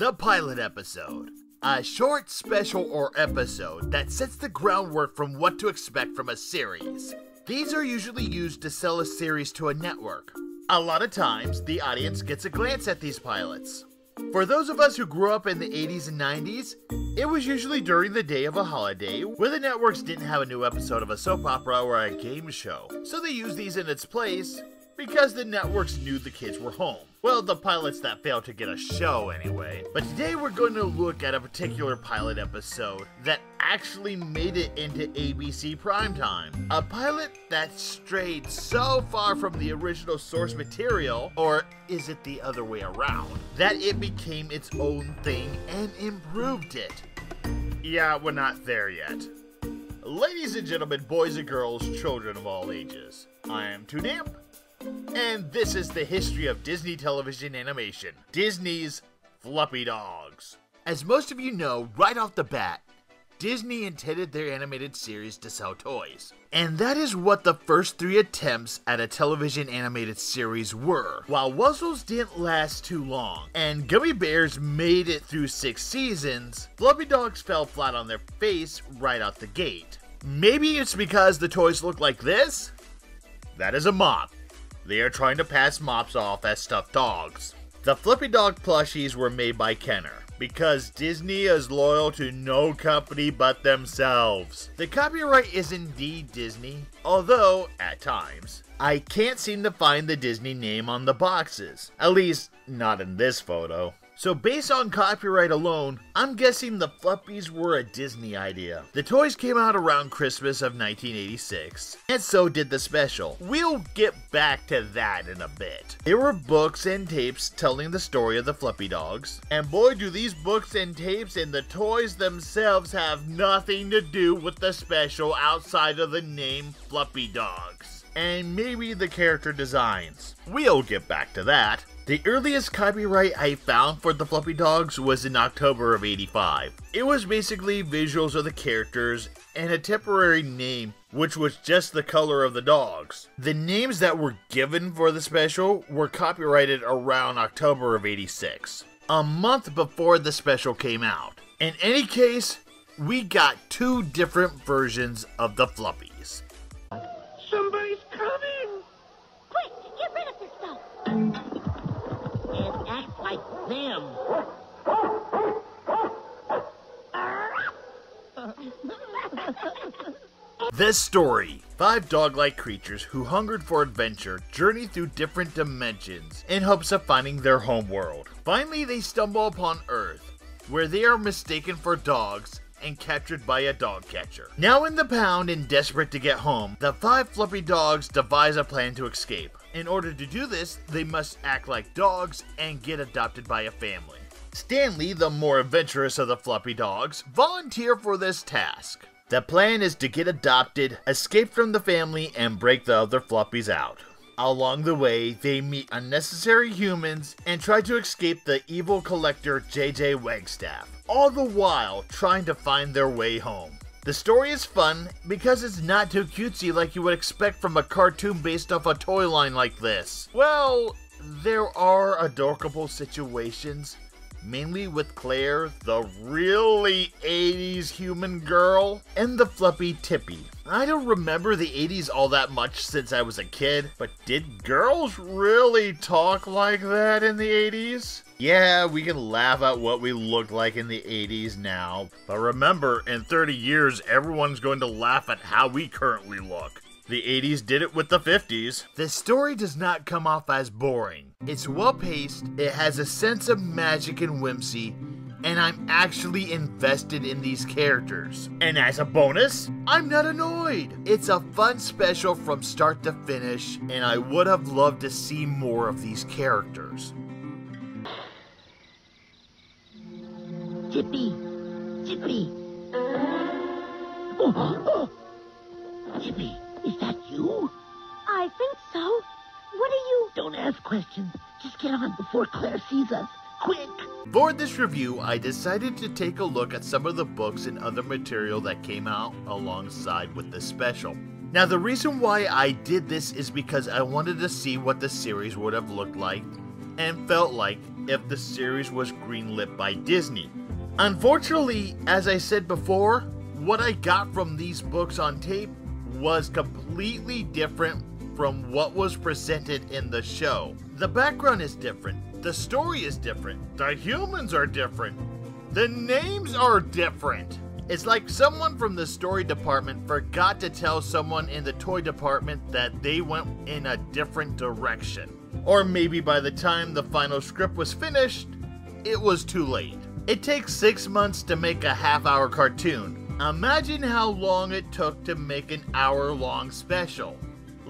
The pilot episode. A short special or episode that sets the groundwork from what to expect from a series. These are usually used to sell a series to a network. A lot of times, the audience gets a glance at these pilots. For those of us who grew up in the 80s and 90s, it was usually during the day of a holiday where the networks didn't have a new episode of a soap opera or a game show, so they used these in its place because the networks knew the kids were home. Well, the pilots that failed to get a show anyway. But today we're going to look at a particular pilot episode that actually made it into ABC primetime. A pilot that strayed so far from the original source material, or is it the other way around, that it became its own thing and improved it. Yeah, we're not there yet. Ladies and gentlemen, boys and girls, children of all ages, I am Toonamp and this is the history of Disney television animation Disney's Fluppy Dogs. As most of you know, right off the bat, Disney intended their animated series to sell toys. And that is what the first three attempts at a television animated series were. While Wuzzles didn't last too long, and Gummi Bears made it through six seasons, Fluppy Dogs fell flat on their face right out the gate. Maybe it's because the toys look like this? That is a mop. They are trying to pass mops off as stuffed dogs. The Fluppy Dog plushies were made by Kenner because Disney is loyal to no company but themselves. The copyright is indeed Disney, although, at times, I can't seem to find the Disney name on the boxes. At least, not in this photo. So based on copyright alone, I'm guessing the Fluppies were a Disney idea. The toys came out around Christmas of 1986, and so did the special. We'll get back to that in a bit. There were books and tapes telling the story of the Fluppy Dogs, and boy do these books and tapes and the toys themselves have nothing to do with the special outside of the name Fluppy Dogs. And maybe the character designs. We'll get back to that. The earliest copyright I found for the Fluppy Dogs was in October of 85. It was basically visuals of the characters and a temporary name, which was just the color of the dogs. The names that were given for the special were copyrighted around October of 86, a month before the special came out. In any case, we got two different versions of the Fluppies. Somebody's coming! Quick, get rid of this stuff. Them. This story five dog like creatures who hungered for adventure journey through different dimensions in hopes of finding their home world. Finally, they stumble upon Earth, where they are mistaken for dogs and captured by a dog catcher. Now in the pound and desperate to get home, the five fluppy dogs devise a plan to escape. In order to do this, they must act like dogs and get adopted by a family. Stanley, the more adventurous of the fluppy dogs, volunteer for this task. The plan is to get adopted, escape from the family, and break the other fluppies out. Along the way, they meet unnecessary humans and try to escape the evil collector JJ Wagstaff, all the while trying to find their way home. The story is fun because it's not too cutesy like you would expect from a cartoon based off a toy line like this. Well, there are adorable situations, mainly with Claire, the really 80s human girl, and the fluppy Tippy. I don't remember the 80s all that much since I was a kid, but did girls really talk like that in the 80s? Yeah, we can laugh at what we look like in the 80s now, but remember, in 30 years, everyone's going to laugh at how we currently look. The 80s did it with the 50s. This story does not come off as boring. It's well paced, it has a sense of magic and whimsy, and I'm actually invested in these characters. And as a bonus, I'm not annoyed. It's a fun special from start to finish, and I would have loved to see more of these characters. Tippy! Tippy! Oh, oh. Tippy, is that you? I think so. What are you? Don't ask questions. Just get on before Claire sees us. Quick! For this review, I decided to take a look at some of the books and other material that came out alongside with this special. Now, the reason why I did this is because I wanted to see what the series would have looked like and felt like if the series was greenlit by Disney. Unfortunately, as I said before, what I got from these books on tape was completely different from what was presented in the show. The background is different, the story is different, the humans are different, the names are different. It's like someone from the story department forgot to tell someone in the toy department that they went in a different direction. Or maybe by the time the final script was finished, it was too late. It takes six months to make a half hour cartoon. Imagine how long it took to make an hour long special,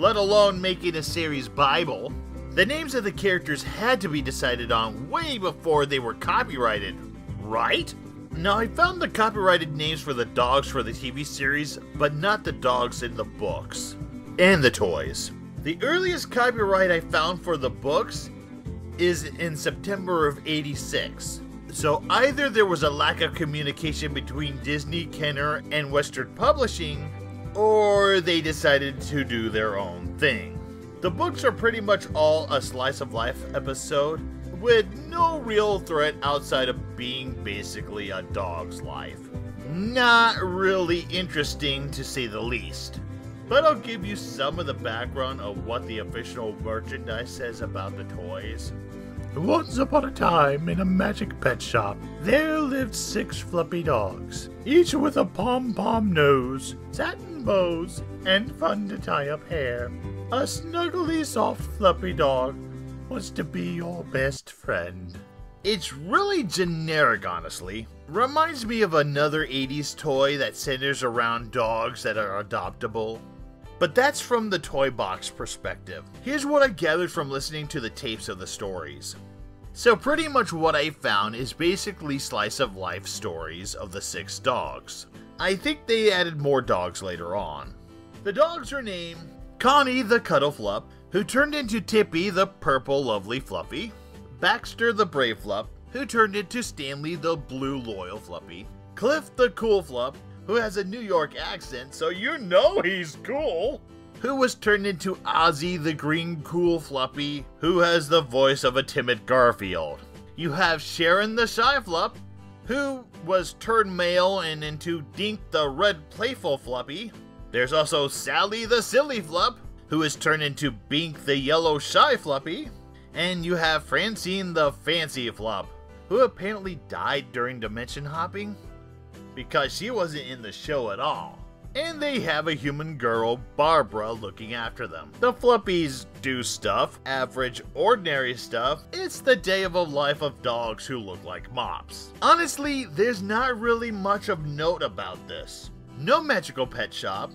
let alone making a series Bible. The names of the characters had to be decided on way before they were copyrighted, right? Now, I found the copyrighted names for the dogs for the TV series, but not the dogs in the books. And the toys. The earliest copyright I found for the books is in September of 86. So either there was a lack of communication between Disney, Kenner, and Western Publishing, or they decided to do their own thing. The books are pretty much all a slice of life episode, with no real threat outside of being basically a dog's life. Not really interesting to say the least. But I'll give you some of the background of what the official merchandise says about the toys. Once upon a time, in a magic pet shop, there lived six fluppy dogs, each with a pom pom nose, satin bows, and fun to tie up hair. A snuggly, soft, fluffy dog was to be your best friend. It's really generic, honestly. Reminds me of another 80s toy that centers around dogs that are adoptable. But that's from the toy box perspective. Here's what I gathered from listening to the tapes of the stories. So, pretty much what I found is basically slice of life stories of the six dogs. I think they added more dogs later on. The dogs are named Connie the Cuddle Flup, who turned into Tippy the Purple Lovely Fluppy, Baxter the Brave Flup, who turned into Stanley the Blue Loyal Fluppy, Cliff the Cool Flup, who has a New York accent, so you know he's cool. Who was turned into Ozzy the Green Cool Fluppy, who has the voice of a timid Garfield. You have Sharon the Shy Flup, who was turned male and into Dink the Red Playful Fluppy. There's also Sally the Silly Flup, who is turned into Bink the Yellow Shy Fluppy. And you have Francine the Fancy Flup, who apparently died during dimension hopping because she wasn't in the show at all. And they have a human girl, Barbara, looking after them. The Fluppies do stuff, average, ordinary stuff. It's the day of a life of dogs who look like mops. Honestly, there's not really much of note about this. No magical pet shop.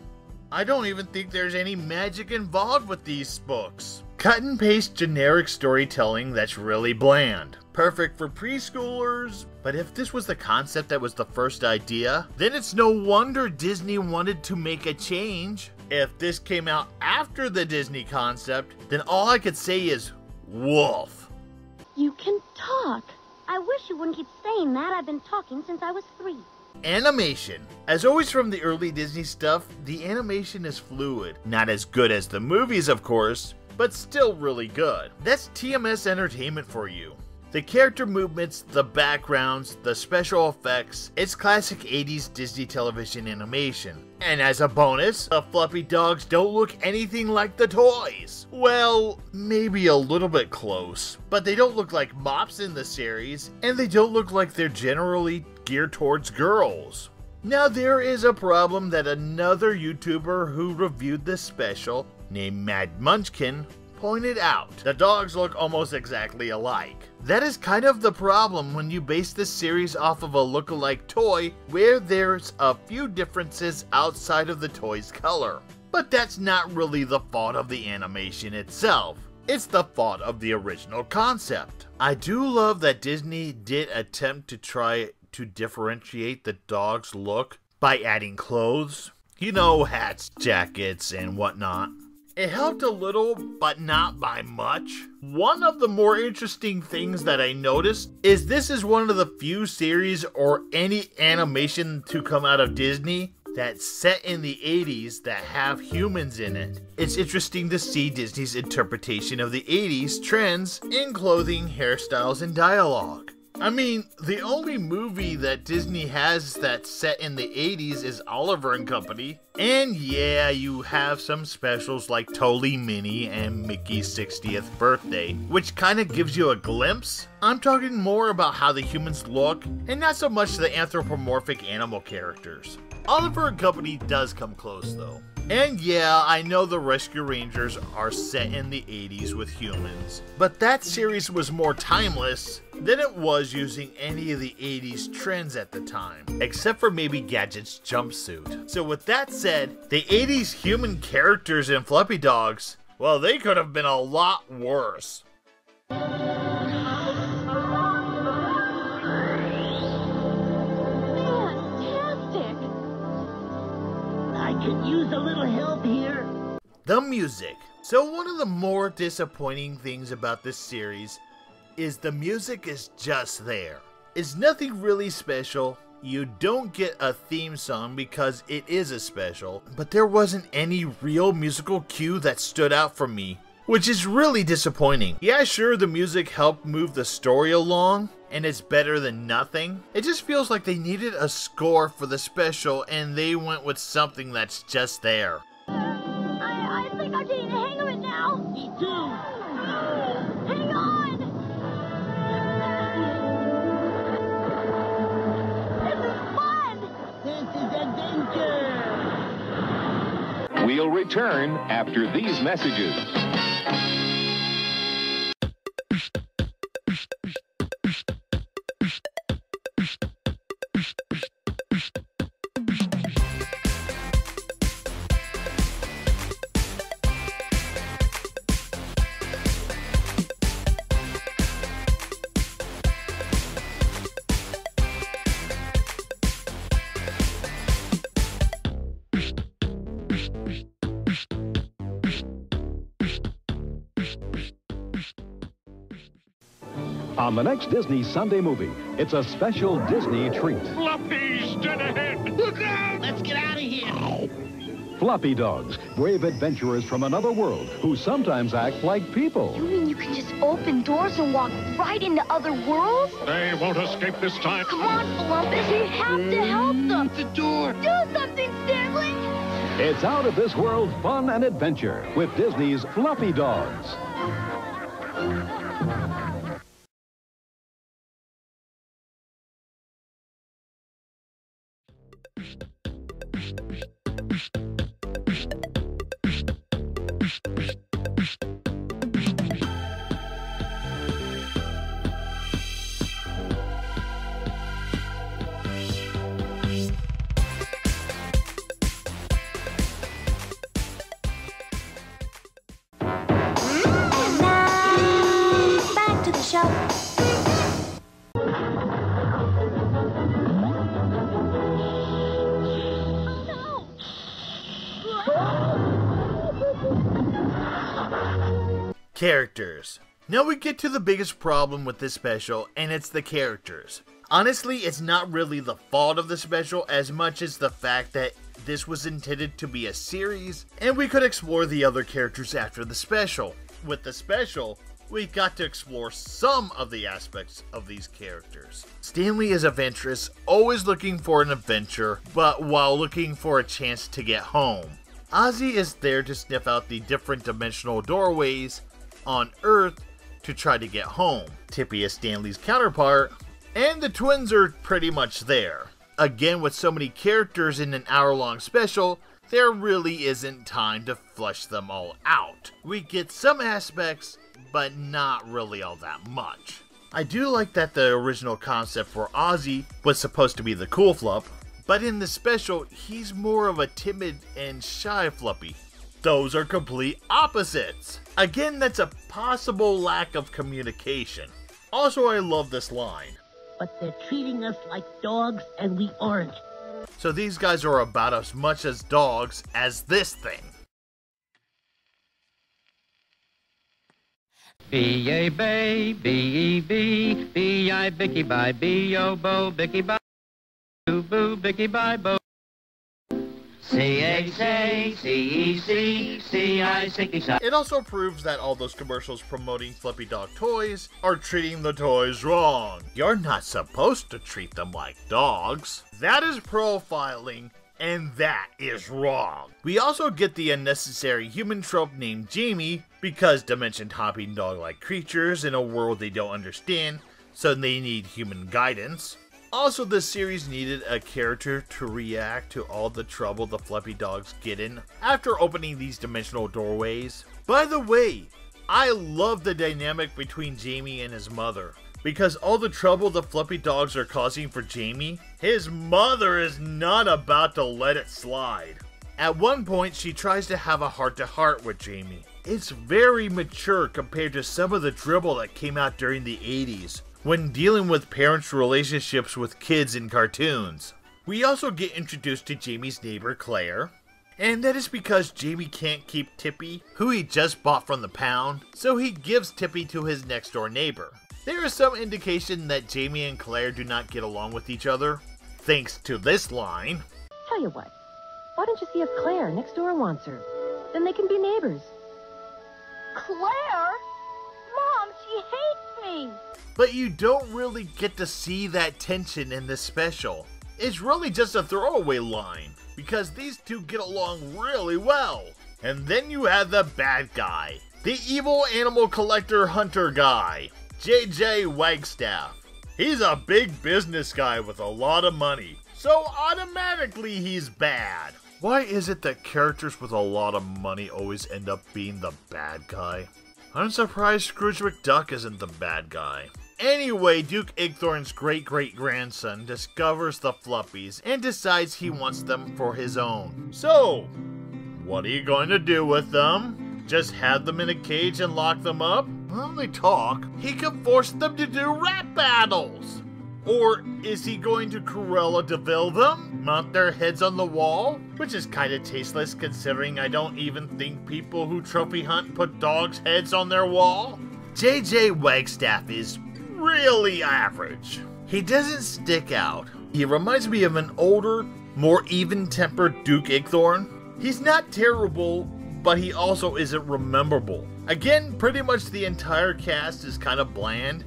I don't even think there's any magic involved with these books. Cut and paste generic storytelling that's really bland. Perfect for preschoolers, but if this was the concept that was the first idea, then it's no wonder Disney wanted to make a change. If this came out after the Disney concept, then all I could say is wolf. You can talk. I wish you wouldn't keep saying that. I've been talking since I was three. Animation. As always from the early Disney stuff, the animation is fluid. Not as good as the movies, of course, but still really good. That's TMS entertainment for you. The character movements, the backgrounds, the special effects, it's classic 80s Disney television animation. And as a bonus, the fluppy dogs don't look anything like the toys. Well, maybe a little bit close, but they don't look like mops in the series, and they don't look like they're generally geared towards girls. Now, there is a problem that another YouTuber who reviewed this special, named Mad Munchkin, pointed out. The dogs look almost exactly alike. That is kind of the problem when you base this series off of a look-alike toy where there's a few differences outside of the toy's color. But that's not really the fault of the animation itself. It's the fault of the original concept. I do love that Disney did attempt to try to differentiate the dog's look by adding clothes. You know, hats, jackets, and whatnot. It helped a little, but not by much. One of the more interesting things that I noticed is this is one of the few series or any animation to come out of Disney that's set in the 80s that have humans in it. It's interesting to see Disney's interpretation of the 80s trends in clothing, hairstyles, and dialogue. I mean, the only movie that Disney has that's set in the 80s is Oliver and Company. And yeah, you have some specials like Totally Minnie and Mickey's 60th birthday, which kind of gives you a glimpse. I'm talking more about how the humans look, and not so much the anthropomorphic animal characters. Oliver and Company does come close though. And yeah, I know the Rescue Rangers are set in the 80s with humans, but that series was more timeless than it was using any of the 80s trends at the time, except for maybe Gadget's jumpsuit. So, with that said, the 80s human characters in Fluppy Dogs, well, they could have been a lot worse. Could use a little help here. The music. So, one of the more disappointing things about this series is the music is just there. It's nothing really special. You don't get a theme song because it is a special, but there wasn't any real musical cue that stood out for me, which is really disappointing. Yeah, sure, the music helped move the story along, and it's better than nothing. It just feels like they needed a score for the special and they went with something that's just there. I, I think I'm getting the hang of it now. Me too. Hang on! This is fun! This is adventure. We'll return after these messages. On the next Disney Sunday movie, it's a special Disney treat. Fluppies dead ahead! Look out! Let's get out of here. Fluppy Dogs, brave adventurers from another world who sometimes act like people. You mean you can just open doors and walk right into other worlds? They won't escape this time. Come on, Columbus, we have to help them. The door. Do something, Stanley! It's out of this world fun and adventure with Disney's Fluppy Dogs. Characters. Now we get to the biggest problem with this special, and it's the characters. Honestly, it's not really the fault of the special as much as the fact that this was intended to be a series, and we could explore the other characters after the special. With the special, we got to explore some of the aspects of these characters. Stanley is a venturous, always looking for an adventure, but while looking for a chance to get home. Ozzy is there to sniff out the different dimensional doorways on Earth to try to get home. Tippy is Stanley's counterpart, and the twins are pretty much there. Again, with so many characters in an hour long special, there really isn't time to flush them all out. We get some aspects, but not really all that much. I do like that the original concept for Ozzy was supposed to be the cool flup, but in the special, he's more of a timid and shy fluppy. Those are complete opposites. Again, that's a possible lack of communication. Also, I love this line. But they're treating us like dogs, and we aren't. So these guys are about as much as dogs as this thing. B A Bay, B E B, B I Bicky Bye, B O Bo, It also proves that all those commercials promoting Fluppy Dog toys are treating the toys wrong. You're not supposed to treat them like dogs. That is profiling, and that is wrong. We also get the unnecessary human trope named Jamie because dimension hopping dog like creatures in a world they don't understand, so they need human guidance. Also, the series needed a character to react to all the trouble the Fluppy Dogs get in after opening these dimensional doorways. By the way, I love the dynamic between Jamie and his mother. Because all the trouble the Fluppy Dogs are causing for Jamie, his mother is not about to let it slide. At one point, she tries to have a heart to heart with Jamie. It's very mature compared to some of the dribble that came out during the 80s, when dealing with parents' relationships with kids in cartoons. We also get introduced to Jamie's neighbor Claire, and that is because Jamie can't keep Tippy, who he just bought from the pound, so he gives Tippy to his next door neighbor. There is some indication that Jamie and Claire do not get along with each other, thanks to this line. Tell you what, why don't you see if Claire next door wants her? Then they can be neighbors. Claire? Mom, she hates me. But you don't really get to see that tension in this special. It's really just a throwaway line, because these two get along really well. And then you have the bad guy, the evil animal collector hunter guy, JJ Wagstaff. He's a big business guy with a lot of money, so automatically he's bad. Why is it that characters with a lot of money always end up being the bad guy? I'm surprised Scrooge McDuck isn't the bad guy. Anyway, Duke Igthorn's great great grandson discovers the Fluppies and decides he wants them for his own. So, what are you going to do with them? Just have them in a cage and lock them up? Well, they talk. He could force them to do rap battles. Or is he going to Cruella de Vil them? Mount their heads on the wall? Which is kinda tasteless considering I don't even think people who trophy hunt put dogs' heads on their wall. JJ Wagstaff is really average. He doesn't stick out. He reminds me of an older, more even tempered Duke Igthorn. He's not terrible, but he also isn't rememberable. Again, pretty much the entire cast is kind of bland,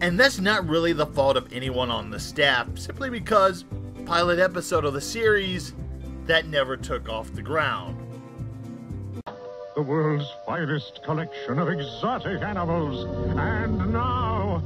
and that's not really the fault of anyone on the staff, simply because pilot episode of the series that never took off the ground. The world's finest collection of exotic animals. And now!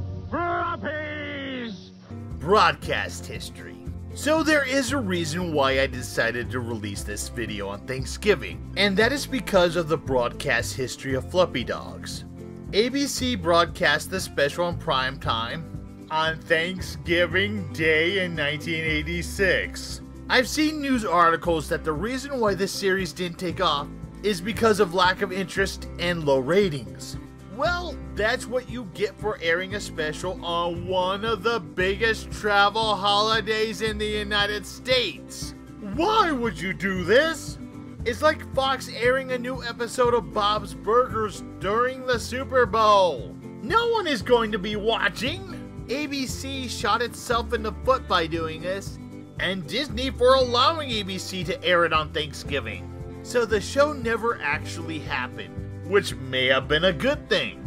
Broadcast history. So there is a reason why I decided to release this video on Thanksgiving, and that is because of the broadcast history of Fluppy Dogs. ABC broadcast the special in prime time on Thanksgiving Day in 1986. I've seen news articles that the reason why this series didn't take off is because of lack of interest and low ratings. Well, that's what you get for airing a special on one of the biggest travel holidays in the United States. Why would you do this? It's like Fox airing a new episode of Bob's Burgers during the Super Bowl. No one is going to be watching. ABC shot itself in the foot by doing this, and Disney for allowing ABC to air it on Thanksgiving. So the show never actually happened which may have been a good thing.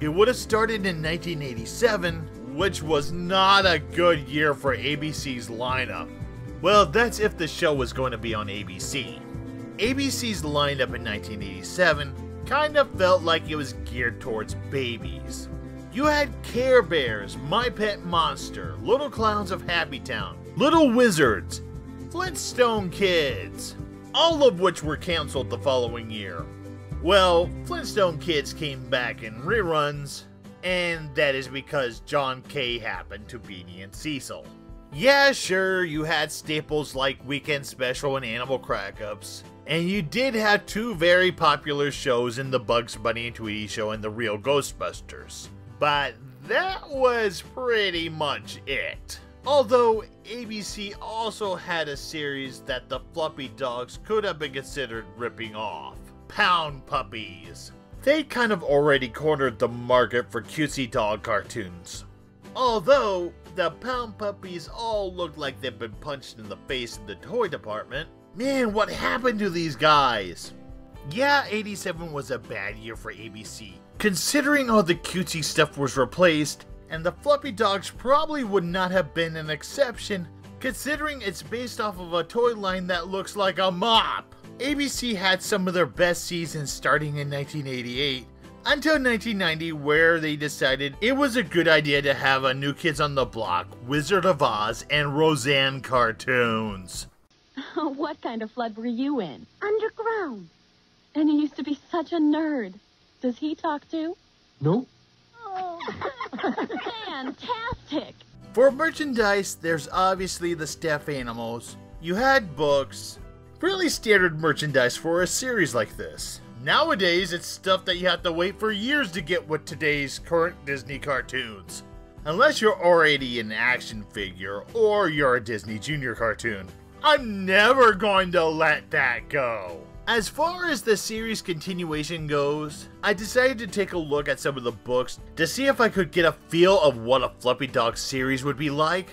It would have started in 1987, which was not a good year for ABC's lineup. Well, that's if the show was going to be on ABC. ABC's lineup in 1987 kind of felt like it was geared towards babies. You had Care Bears, My Pet Monster, Little Clowns of Happy Town, Little Wizards, Flintstone Kids, all of which were canceled the following year. Well, Flintstone Kids came back in reruns, and that is because John K. happened to Beany and Cecil. Yeah, sure, you had staples like Weekend Special and Animal Crackups, and you did have two very popular shows in the Bugs Bunny and Tweety Show and The Real Ghostbusters. But that was pretty much it. Although ABC also had a series that the Fluppy Dogs could have been considered ripping off. Pound Puppies. They kind of already cornered the market for cutesy dog cartoons. Although, the Pound Puppies all look like they've been punched in the face in the toy department, Man, what happened to these guys? Yeah, 87 was a bad year for ABC. Considering all the cutesy stuff was replaced, and the Fluppy Dogs probably would not have been an exception, considering it's based off of a toy line that looks like a mop. ABC had some of their best seasons starting in 1988, until 1990 where they decided it was a good idea to have a New Kids on the Block, Wizard of Oz, and Roseanne cartoons. what kind of flood were you in? Underground. And you used to be such a nerd. Does he talk too? No? Oh, fantastic. For merchandise, there's obviously the stuffed animals. You had books. Really standard merchandise for a series like this. Nowadays, it's stuff that you have to wait for years to get with today's current Disney cartoons. Unless you're already an action figure or you're a Disney Junior cartoon. I'm never going to let that go. As far as the series continuation goes, I decided to take a look at some of the books to see if I could get a feel of what a Fluppy Dog series would be like.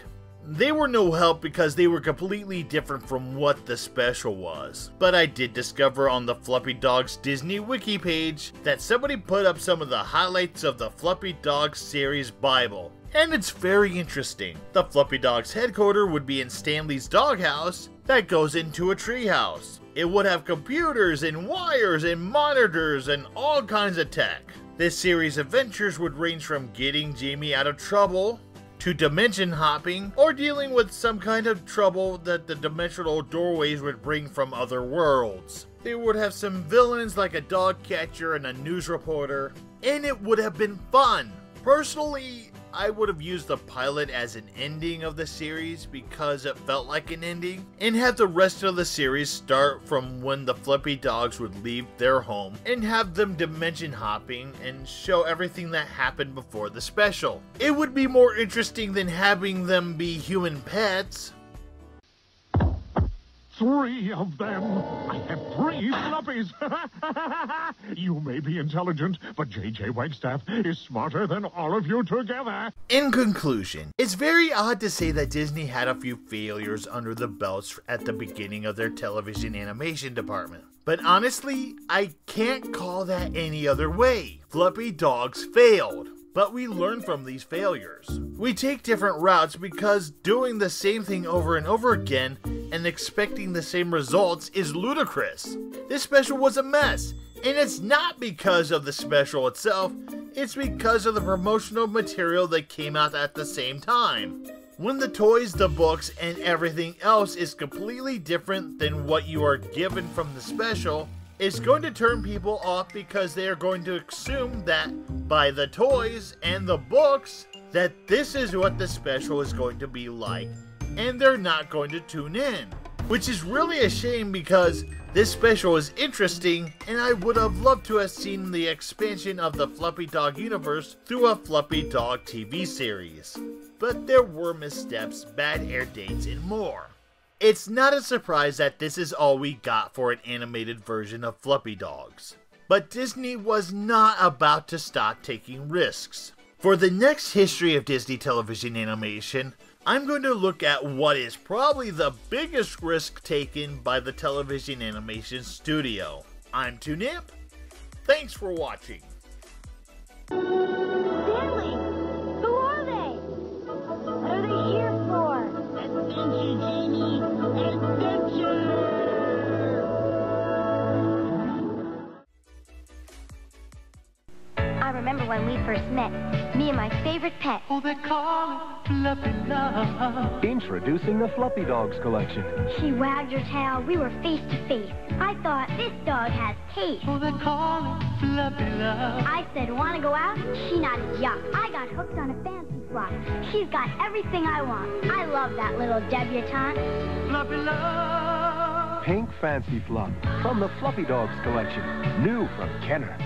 They were no help because they were completely different from what the special was. But I did discover on the Fluppy Dogs Disney wiki page that somebody put up some of the highlights of the Fluppy Dogs series Bible. And it's very interesting. The Fluppy Dogs headquarters would be in Stanley's doghouse that goes into a treehouse. It would have computers and wires and monitors and all kinds of tech. This series' adventures would range from getting Jamie out of trouble to dimension hopping or dealing with some kind of trouble that the dimensional doorways would bring from other worlds. They would have some villains like a dog catcher and a news reporter, and it would have been fun. Personally, I would have used the pilot as an ending of the series because it felt like an ending, and have the rest of the series start from when the Fluppy Dogs would leave their home and have them dimension hopping and show everything that happened before the special. It would be more interesting than having them be human pets. Three of them. I have three fluppies. you may be intelligent, but J.J. Wagstaff is smarter than all of you together. In conclusion, it's very odd to say that Disney had a few failures under the belts at the beginning of their television animation department. But honestly, I can't call that any other way. Fluppy Dogs failed. But we learn from these failures. We take different routes because doing the same thing over and over again and expecting the same results is ludicrous. This special was a mess, and it's not because of the special itself, it's because of the promotional material that came out at the same time. When the toys, the books, and everything else is completely different than what you are given from the special, it's going to turn people off because they are going to assume that by the toys and the books that this is what the special is going to be like and they're not going to tune in which is really a shame because this special is interesting and I would have loved to have seen the expansion of the Fluppy Dog universe through a Fluppy Dog TV series. But there were missteps, bad air dates, and more. It's not a surprise that this is all we got for an animated version of Fluppy Dogs. But Disney was not about to stop taking risks. For the next history of Disney television animation, I'm going to look at what is probably the biggest risk taken by the television animation studio. I'm Toonamp. Thanks for watching. First met. Me and my favorite pet. Oh, they call it fluffy love. Introducing the Fluppy Dogs collection. She wagged her tail. We were face to face. I thought, this dog has taste. Oh, they call it fluffy love. I said, wanna go out? She nodded, yuck. I got hooked on a fancy flock. She's got everything I want. I love that little debutante. Fluffy love. Pink Fancy Fluff from the Fluppy Dogs collection. New from Kenner.